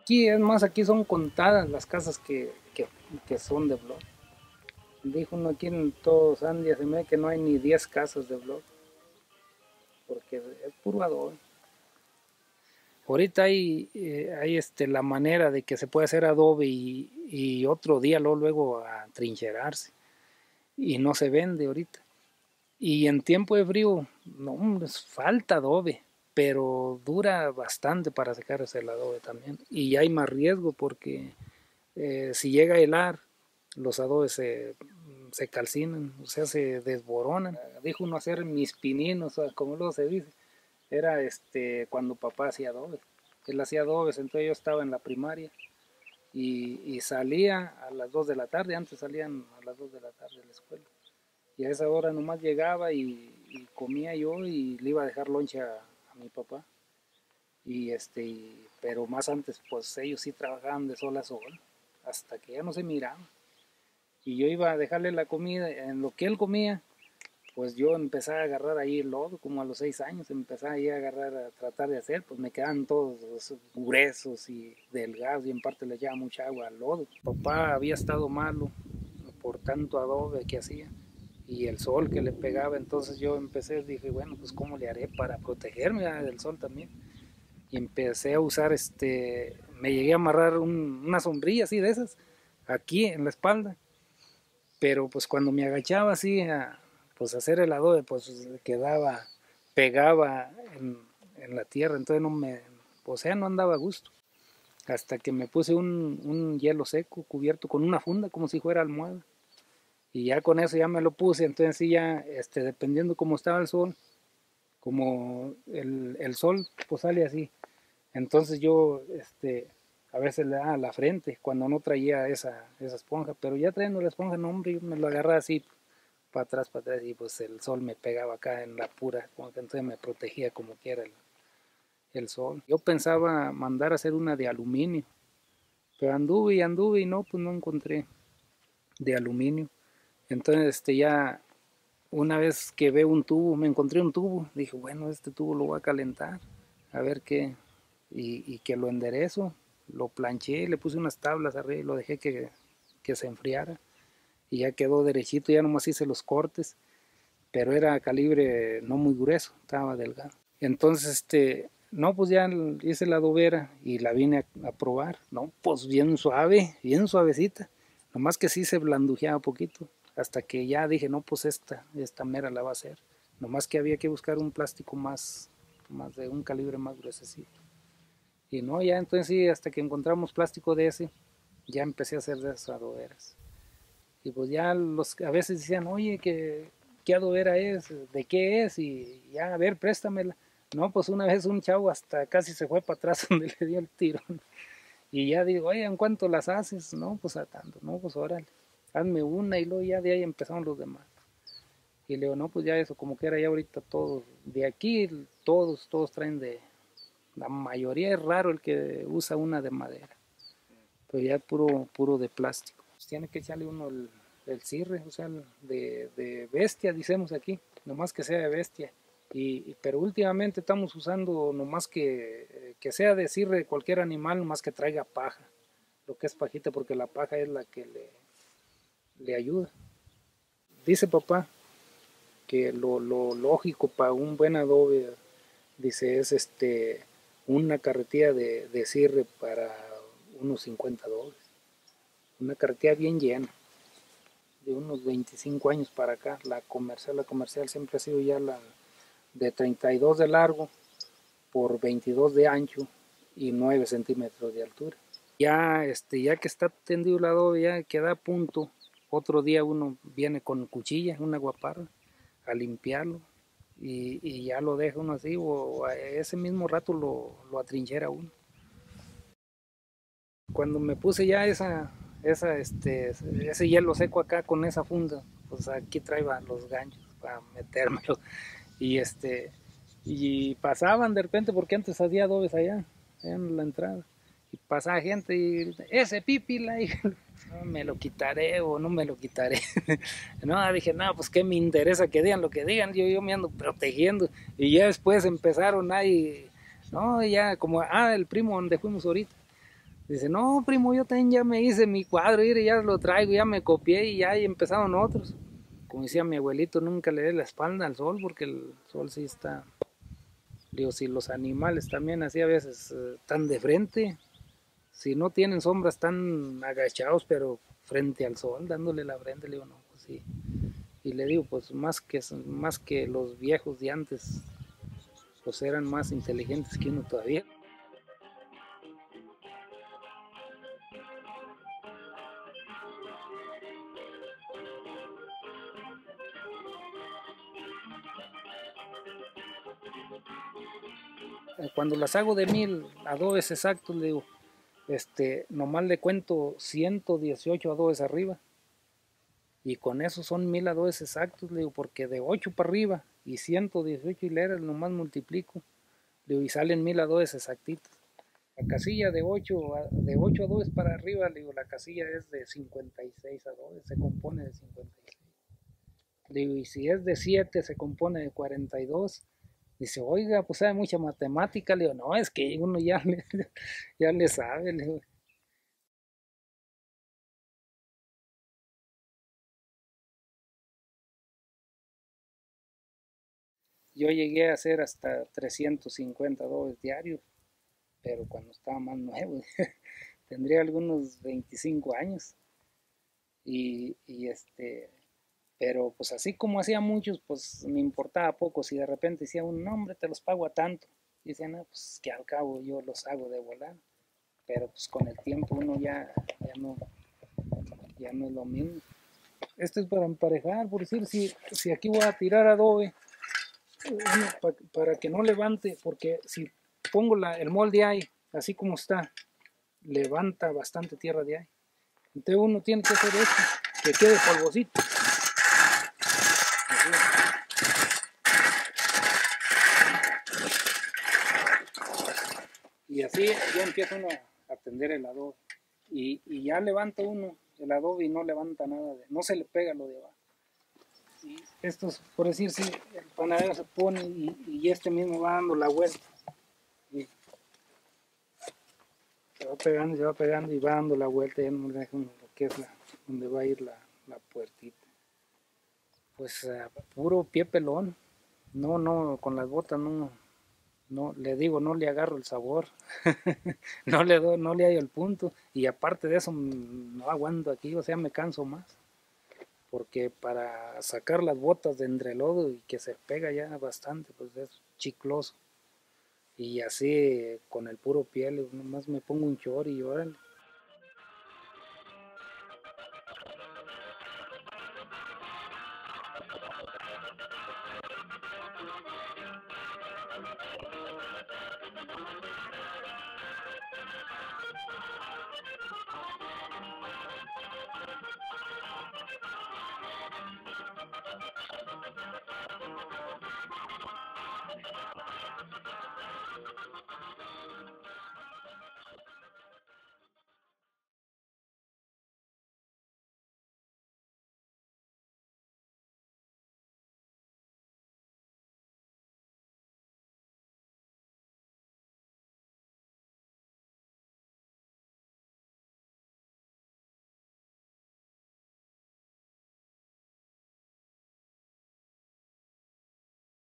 Aquí, es más, aquí son contadas las casas que, que, son de blog. Dijo uno aquí en todos Andes, se que no hay ni 10 casas de blog. Porque es puro adobe. Ahorita hay, eh, hay este, la manera de que se puede hacer adobe y, otro día luego, luego a trincherarse. Y no se vende ahorita. Y en tiempo de frío, no, falta adobe pero dura bastante para secarse el adobe también. Y hay más riesgo porque eh, si llega a helar, los adobes se, se, calcinan, o sea, se desboronan. Dijo uno hacer mis pininos, como luego se dice, era este cuando papá hacía adobes. Él hacía adobes, entonces yo estaba en la primaria y, salía a las 2 de la tarde, antes salían a las 2 de la tarde de la escuela. Y a esa hora nomás llegaba y, comía yo y le iba a dejar loncha mi papá. Y este, pero más antes, pues ellos sí trabajaban de sol a sol, hasta que ya no se miraban. Y yo iba a dejarle la comida, en lo que él comía, pues yo empecé a agarrar ahí el lodo, como a los seis años, empecé ahí a agarrar, a tratar de hacer, pues me quedaban todos gruesos y delgados y en parte le echaba mucha agua al lodo. Papá había estado malo por tanto adobe que hacía y el sol que le pegaba. Entonces yo empecé, dije, bueno, pues cómo le haré para protegerme del sol también. Y empecé a usar, este, me llegué a amarrar una sombrilla así de esas, aquí en la espalda. Pero pues cuando me agachaba así a pues hacer el adobe, pues quedaba, pegaba en, en la tierra, entonces no me, o sea, no andaba a gusto. Hasta que me puse un, un hielo seco cubierto con una funda como si fuera almohada y ya con eso ya me lo puse, entonces sí ya, este, dependiendo cómo estaba el sol, como el, el sol pues sale así, entonces yo, este, a veces le daba a la frente cuando no traía esa, esa esponja, pero ya trayendo la esponja, no hombre, yo me lo agarraba así, para atrás, para atrás, y pues el sol me pegaba acá en la pura, entonces me protegía como quiera el, el sol. Yo pensaba mandar a hacer una de aluminio, pero anduve y anduve y no, pues no encontré de aluminio. Entonces, este, ya una vez que veo un tubo, me encontré un tubo, dije, bueno, este tubo lo voy a calentar, a ver qué, y, que lo enderezo, lo planché, le puse unas tablas arriba y lo dejé que, que se enfriara, y ya quedó derechito, ya nomás hice los cortes, pero era calibre no muy grueso, estaba delgado. Entonces, este, no, pues ya hice la dobera y la vine a, probar, no, pues bien suave, bien suavecita, nomás que sí se blandujeaba poquito hasta que ya dije, no, pues esta, esta mera la va a hacer. Nomás que había que buscar un plástico más, más de un calibre más grueso. Y no, ya entonces sí, hasta que encontramos plástico de ese, ya empecé a hacer de esas adoberas. Y pues ya los, a veces decían, oye, ¿qué, qué adobera es? ¿De qué es? Y ya, a ver, préstamela. No, pues una vez un chavo hasta casi se fue para atrás donde le dio el tirón. Y ya digo, oye, ¿en cuánto las haces? No, pues a tanto. No, pues órale hazme una y luego ya de ahí empezaron los demás. Y le digo, no, pues ya eso, como que era ya ahorita todos, de aquí todos, todos traen de, la mayoría es raro el que usa una de madera, pero ya es puro, puro de plástico. Pues tiene que echarle uno el, el cirre, o sea, de, de, bestia, decimos aquí, nomás que sea de bestia. Y, pero últimamente estamos usando nomás que, que sea de cirre cualquier animal, nomás que traiga paja, lo que es pajita, porque la paja es la que le, le ayuda. Dice papá que lo, lógico para un buen adobe, dice, es este una carretilla de, de cierre para unos 50 dólares. Una carretilla bien llena, de unos 25 años para acá. La comercial, la comercial siempre ha sido ya la de 32 de largo por 22 de ancho y 9 centímetros de altura. Ya, este, ya que está tendido el adobe, ya queda a punto otro día uno viene con cuchilla, una guaparra, a limpiarlo y, ya lo deja uno así o ese mismo rato lo, lo atrinchera uno. Cuando me puse ya esa, esa, este, ese hielo seco acá con esa funda, pues aquí traía los ganchos para metérmelo y este y pasaban de repente porque antes hacía adobes allá en la entrada y pasa gente y ese pipila, no me lo quitaré o no me lo quitaré. no, dije, no, pues qué me interesa que digan lo que digan, yo, yo me ando protegiendo. Y ya después empezaron ahí, no, ya como, ah, el primo donde fuimos ahorita. Dice, no, primo, yo también ya me hice mi cuadro, y ya lo traigo, ya me copié y ya y empezaron otros. Como decía mi abuelito, nunca le dé la espalda al sol porque el sol sí está... Digo, si los animales también así a veces eh, están de frente, si no tienen sombras están agachados, pero frente al sol, dándole la frente, le digo, no, pues sí. Y le digo, pues más que, más que los viejos de antes, pues eran más inteligentes que uno todavía. Cuando las hago de mil adobes exactos, le digo, este, nomás le cuento 118 adobes arriba. Y con eso son mil adobes exactos, le digo, porque de 8 para arriba y 118 hileras nomás multiplico. Le digo, y salen mil adobes exactitos. La casilla de 8, de 8 adobes para arriba, le digo, la casilla es de 56 adobes, se compone de 56. Le digo, y si es de 7, se compone de 42. Dice, oiga, pues sabe mucha matemática. Le digo, no, es que uno ya le, ya le sabe. Le Yo llegué a hacer hasta 350 dólares diarios, pero cuando estaba más nuevo, tendría algunos 25 años. Y, y este, pero pues así como hacía muchos, pues me importaba poco. Si de repente decía un nombre, te los pago a tanto. Y decían, no, pues que al cabo yo los hago de volar. Pero pues con el tiempo uno ya, ya, no, ya no es lo mismo. Esto es para emparejar, por decir, si, si aquí voy a tirar adobe, para, que no levante, porque si pongo la, el molde ahí, así como está, levanta bastante tierra de ahí. Entonces uno tiene que hacer esto, que quede polvosito. Y así ya empieza uno a tender el adobe. Y, ya levanta uno el adobe y no levanta nada, no se le pega lo de abajo. Y estos, por decir, si el panadero se pone y, este mismo va dando la vuelta. Y se va pegando, se va pegando y va dando la vuelta, ya no me deja lo que es donde va a ir la, la puertita. Pues puro pie pelón. No, no, con las botas no, no le digo, no le agarro el sabor, no le doy, no le hallo el punto, y aparte de eso mm, no aguanto aquí, o sea, me canso más, porque para sacar las botas de entre lodo y que se pega ya bastante, pues es chicloso, y así con el puro piel, nomás me pongo un chor y órale.